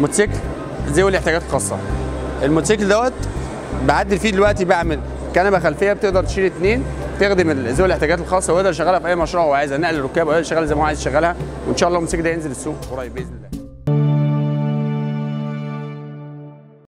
موتوسيكل ذوي الاحتياجات الخاصه الموتوسيكل دوت بعدل فيه دلوقتي بعمل كنبة خلفية بتقدر تشيل اتنين تخدم ذوي الاحتياجات الخاصة ويقدر يشغلها في أي مشروع هو عايزها نقل الركاب ويقدر يشغلها زي ما هو عايز يشغلها وإن شاء الله الموتوسيكل ده ينزل السوق قريب بإذن الله.